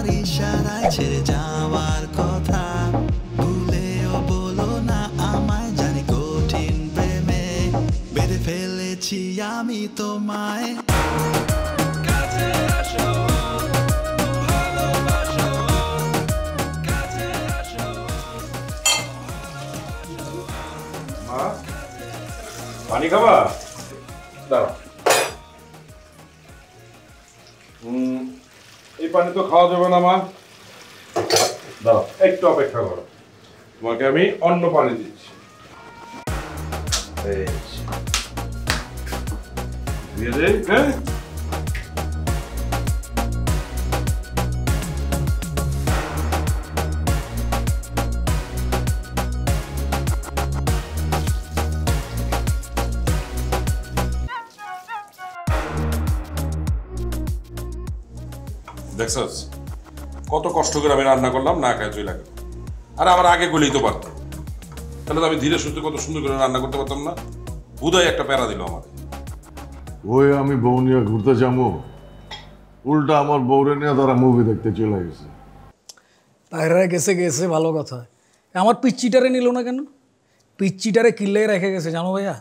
ছেড়ে যাওয়ার কথা। ভুলেও বলো না আমায় জানি কঠিন প্রেমে বেঁধে ফেলেছি আমি তোমায়। কাছে আসো পানি খাবা? দাঁড়া পানি তো খাওয়া যাবে না মা। দাও একটু অপেক্ষা করো। তোমাকে আমি অন্য পানি দিচ্ছি। দিয়ে হ্যাঁ দেখছস কত কষ্ট করে আমি রান্না করলাম না খায় চলে গেল আর আমার আগে গলেই তো পারতো। তাহলে তো আমি ধীরে সুস্থে কত সুন্দর করে রান্না করতে পারতাম না। হুদাই একটা প্যারা দিল আমাকে। ওই আমি বউ নিয়ে ঘুরতে যাব। উল্টা আমার বউরে নিয়ে তারা মুভি দেখতে চলে গেছে। তাইরা গেছে গেছে ভালো কথা। আমার পিচ্চিটারে নিল না কেন? পিচ্চিটারে কিল্লে রেখে গেছে জানো ভাইয়া?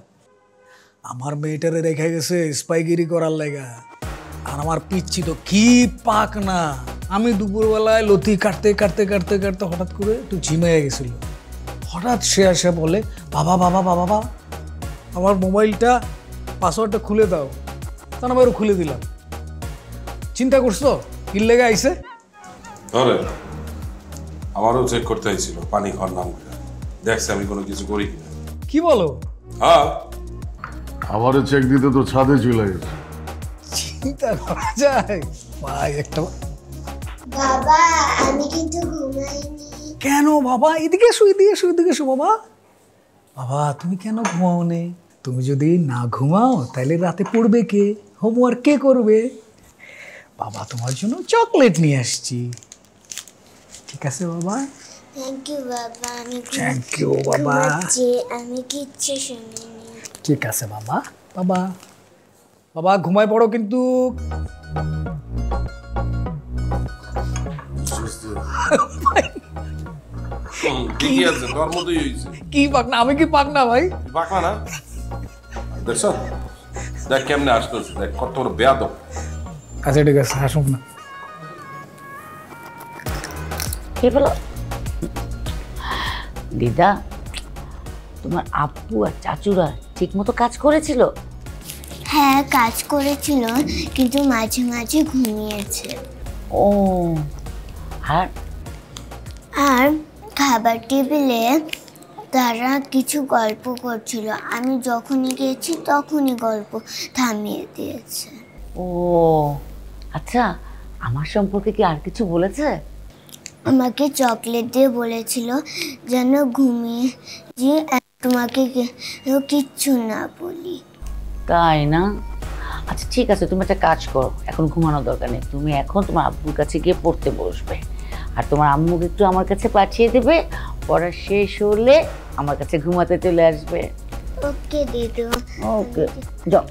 আমার মেয়েটারে রেখে গেছে স্পাইগিরি করার লেগা। আর আমার পিচ্ছি তো কি পাক না আমি দুপুরবেলায় লতি কাটতে কাটতে কাটতে কাটতে হঠাৎ করে একটু ঝিমিয়ে গেছিল। হঠাৎ সে আসে বলে বাবা বাবা বাবা বাবা আমার মোবাইলটা পাসওয়ার্ডটা খুলে দাও। তা না আমি খুলে দিলাম। চিন্তা করছ? কিল লেগে আইসে ধরে। আমারও চেক করতে হয়েছিল পানি খাওয়ার নাম দেখছে আমি কোনো কিছু করি কিনা। কি বলো? হ্যাঁ। আমারে চেক দিতে তো ছাদে চলে গেছে। চিন্তা করা যায় ভাই একটা বাবা আমি কিন্তু ঘুমাইনি। কেন বাবা? এদিকে এসো এদিকে এসো এদিকে এসো বাবা। বাবা তুমি কেন ঘুমাও নে তুমি যদি না ঘুমাও তাহলে রাতে পড়বে কে? হোমওয়ার্ক কে করবে? বাবা তোমার জন্য চকলেট নিয়ে আসছি। ঠিক আছে বাবা? থ্যাংক ইউ বাবা। আমি থ্যাংক ইউ বাবা। আমি কিচ্ছু শুনিনি। ঠিক আছে বাবা। বাবা। বাবা ঘুমায় পড়ো কিন্তু। হুম, আছে? তোর মতোই হয়েছে। কি পাক না আমি কি পাক না ভাই? বাঁকা না? দেখছ? দেখ কেমনে আসতেছে। দেখ কত বড় বেয়াদব। আচ্ছা ঠিক আছে আসুক না। কে বলো? দিদা তোমার আপু আর চাচুরা ঠিক মতো কাজ করেছিল? হ্যাঁ কাজ করেছিল কিন্তু মাঝে মাঝে ঘুমিয়েছে। ও আর? আর খাবার টেবিলে তারা কিছু গল্প করছিল। আমি যখনই গেছি তখনই গল্প থামিয়ে দিয়েছে। ও আচ্ছা আমার সম্পর্কে কি আর কিছু বলেছে? আমাকে চকলেট দিয়ে বলেছিল যেন ঘুমিয়ে যে তোমাকে কিচ্ছু না বলি। তাই না? আচ্ছা ঠিক আছে তুমি একটা কাজ করো এখন ঘুমানোর দরকার নেই। তুমি এখন তোমার আব্বুর কাছে গিয়ে পড়তে বসবে। আর তোমার আম্মুকে একটু আমার কাছে পাঠিয়ে দেবে পড়া শেষ হলে আমার কাছে ঘুমাতে চলে আসবে। ওকে দিদু। ওকে যাও।